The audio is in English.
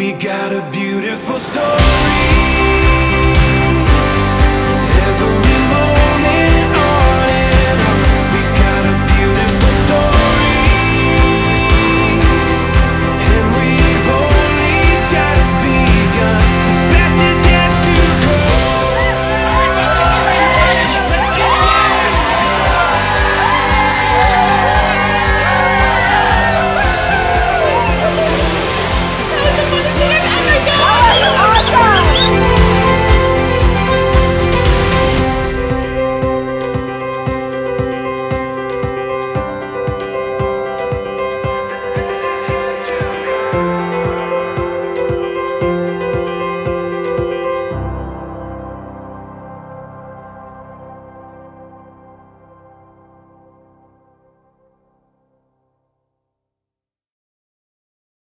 We got a beautiful story.